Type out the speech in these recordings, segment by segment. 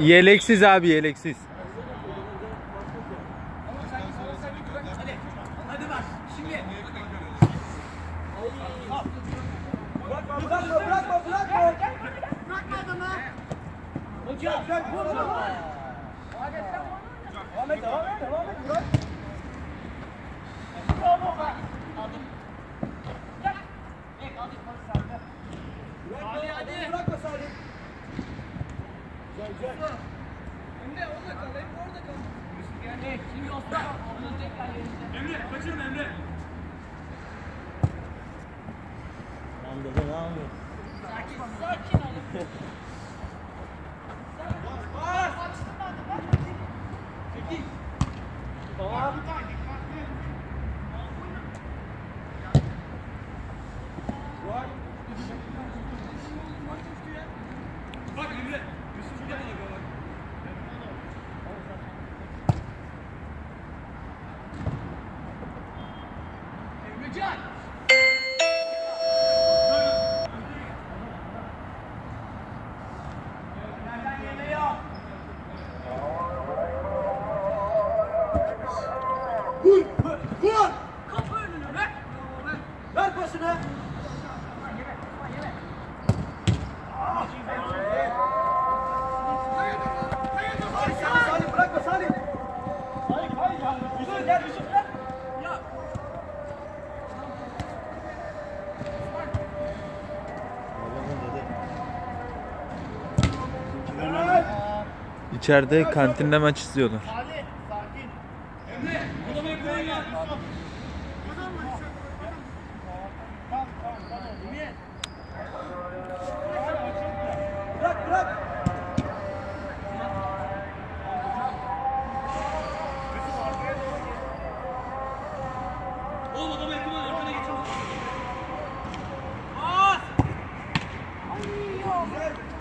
Yeleksiz abi yeleksiz. Hocam. Devam et, devam et, devam et. Emre orada kal, Emre orada kal. Yani şimdi Osman, onu tekrar yerine. Emre, kaçırma Emre. Lan dede ne yapıyorsun? Sakin, sakin olun. İçeride kantinde maç izliyorlar. Thank you.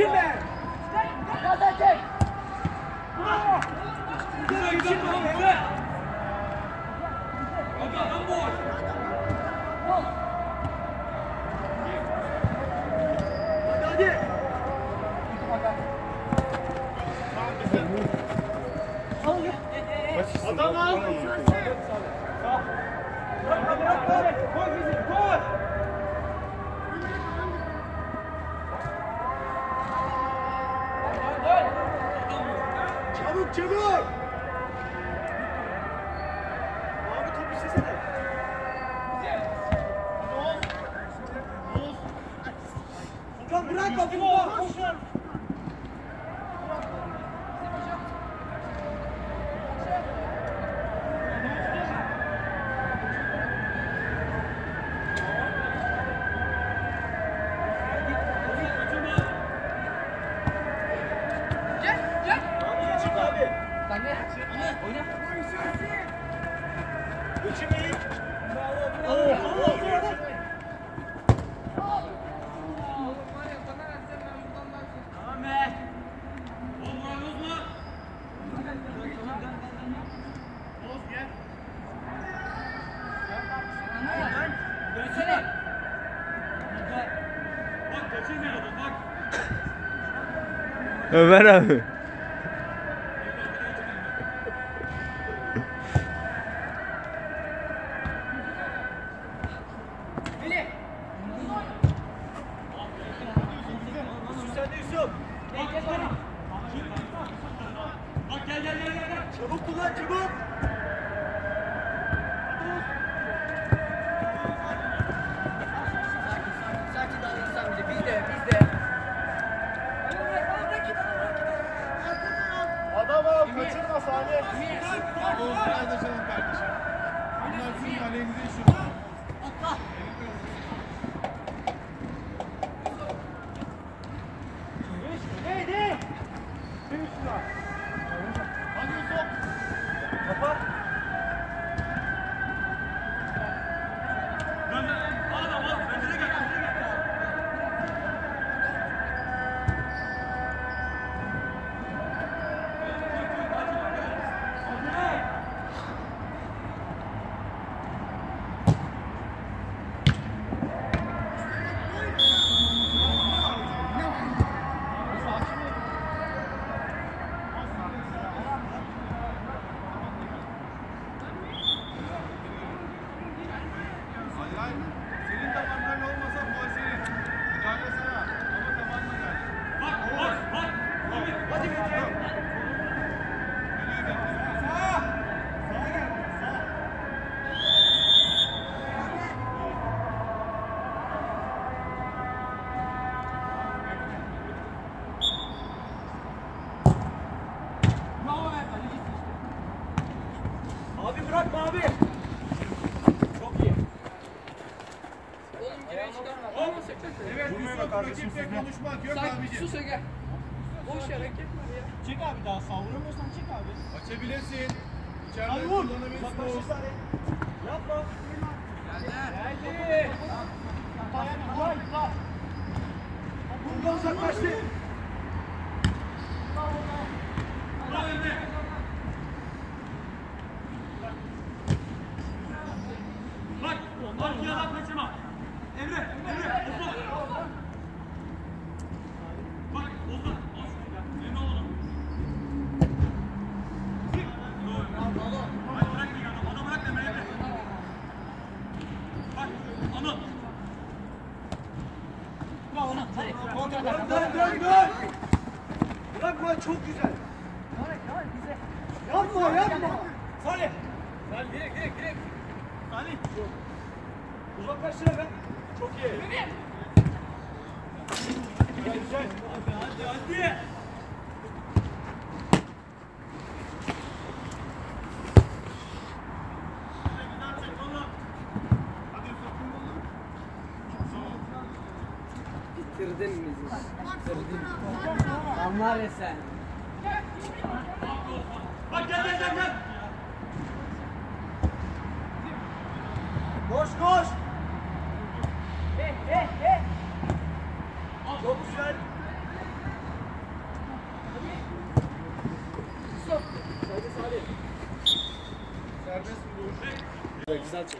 Imagine that! Brako, Brako! Ömer abi. Çabuk kullan çabuk. Stop. kardeşim sizde. konuşmak yok Sakin, abicim. Sus Öge. Boş hareket var ya. Çek abi daha saldıramıyorsan çek abi. Açabilirsin. İçeride Hadi vur. Bak başlısın. Yapma. Geldi. Geldi. Dayan. Buradan uzaklaştı. Salih. Salih direkt direkt direkt. Salih. Uzaklaştır be. Çok iyi. Güzel güzel. Hadi hadi hadi. Bitirdin bizi. Bitirdin. Anlar ya sen. Koş koş. He he he. Domuz ver.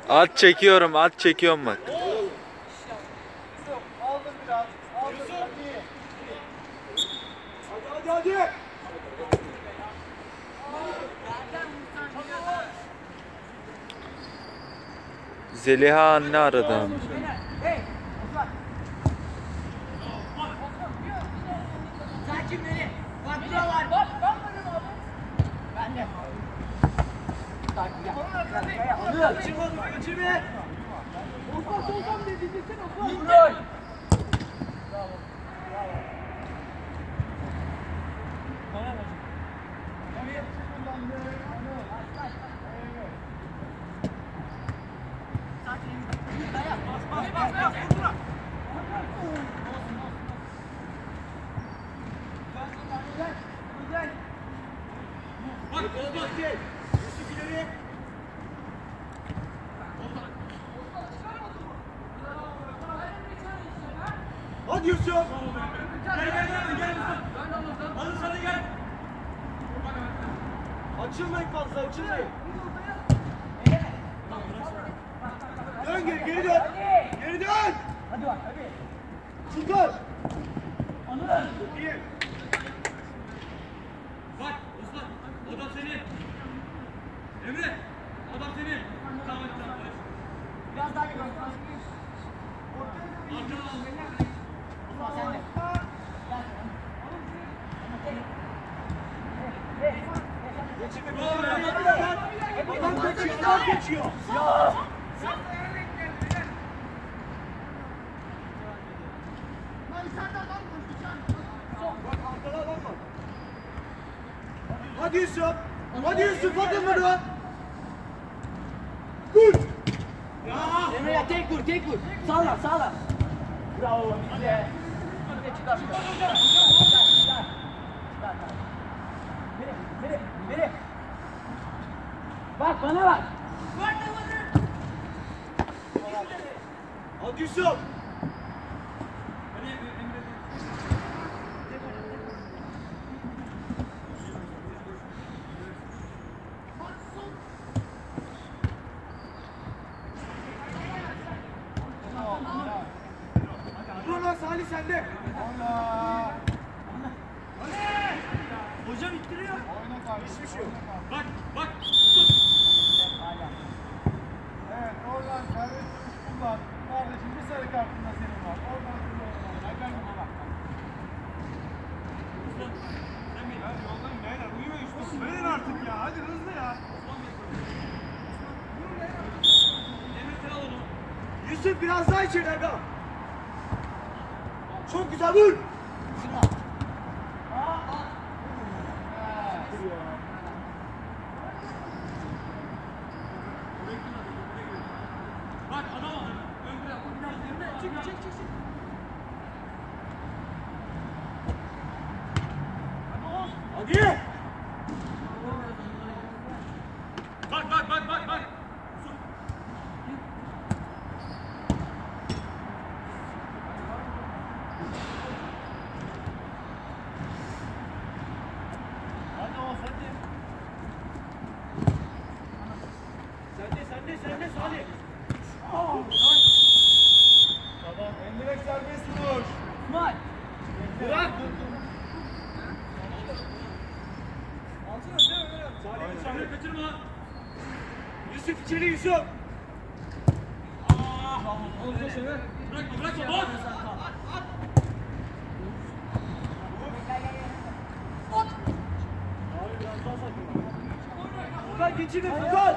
At çekiyorum, at çekiyorum bak. Gel. Gel, gel, Onur. Kaçırma, kaçırma. Osman, Osman dedi, desene Osman. Buraya. Bak, Osman. Yusuf ileri. Hadi Yusuf. Gel gel gel gel Yusuf. Hadi sana gel. Açılmayın fazla açılmayın. Dön geri geri dön. Geri dön. Hadi bak, hadi. Sultan. İyi. Bak Osman. Adam senin. Emre. Adam senin. Tamam tamam. Biraz daha gel. Arkadan al. Osman sen de. Adam kaçıyor, adam geçiyor. Ya. Bak arkada adam var. Hadi Yusuf. Hadi Yusuf atın bunu. Dur. Emre ya tek vur, tek vur. Sağla, sağla. Bravo. Bize çıkar. Çıkar, çıkar. Çıkar. Biri, biri, biri. Bak bana bak. Hadi Yusuf. Dur lan Salih sende. Hocam ittiriyor. Hiçbir şey yok. Bak bak. Evet, oradan serbest kullan. Kardeşim bir sarı kartın da senin var. Oradan kullan. Erken gibi bak. Hadi yollayın beyler. Uyuyor işte. Verin artık ya. Hadi hızlı ya. Yusuf biraz daha içeri aga. Çok güzel vur. Bak adam var. Çık çık çık. çık. Hadi. Bak bak bak bak bak. Hadi Oğuz hadi. Sende sende sende Salih. Tamam. Endirek serbest vuruş. İsmail. Bırak. Salih dışarı kaçırma. Yusuf içeri Yusuf. Bırakma bırakma bak. Furkan geçirin Furkan.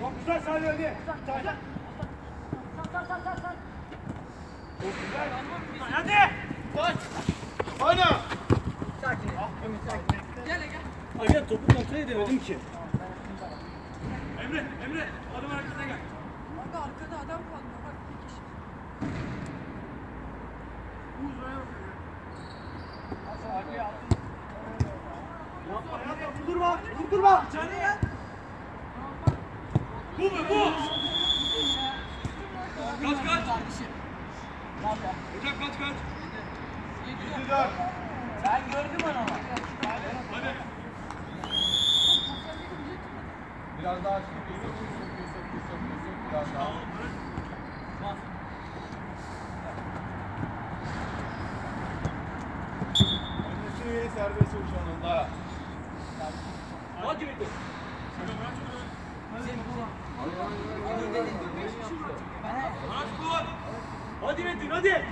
Çok güzel Salih hadi. Çok güzel. Hadi. Hadi. Sakin. Ümit sakin. Aga topu kontrol edemedim ki. Emre, Emre, adam arkasına gel. Orada arkada adam kaldı. Bak bir kişi. Yapma, yapma, vurdurma, vurdurma. Bu mu, bu? Kaç kaç? Hocam kaç kaç? Yedi dört. Ben gördüm onu ama. Hadi. Biraz daha Yusuf, Yusuf, Yusuf, Yusuf. Biraz daha. Öndesi serbest vuruş anında. Hadi Metin. Hadi Metin hadi.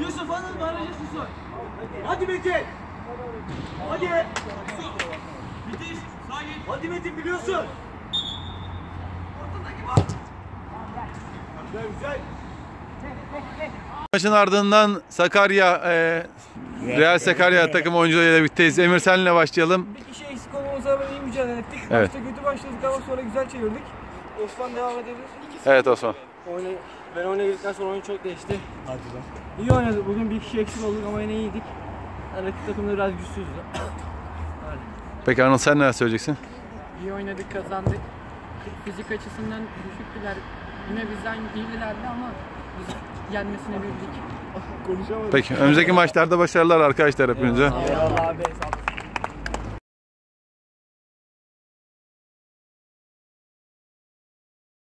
Yusuf Anıl barajı Yusuf. Hadi Metin. Hadi. Bitiş. Sağ git. Hadi Metin biliyorsun. Ortadaki bak. Güzel güzel. Maçın ardından Sakarya, e, Real Sakarya takım oyuncularıyla birlikteyiz. Emir senle başlayalım. Bir kişi eksik olmamıza rağmen iyi mücadele ettik. Evet. Başta kötü başladık ama sonra güzel çevirdik. Osman devam edebilir. Evet Osman. Oyunu, ben oyuna girdikten sonra oyun çok değişti. Hadi lan. İyi oynadık. Bugün bir kişi eksik olduk ama yine iyiydik. Yani rakip takımda biraz güçsüzdü. Peki Arnold sen neler söyleyeceksin? İyi oynadık, kazandık. Fizik açısından düşüktüler. Yine bizden iyilerdi ama biz yenmesini bildik. Peki önümüzdeki maçlarda başarılar arkadaşlar hepinize. Eyvallah abi. Sağ ol.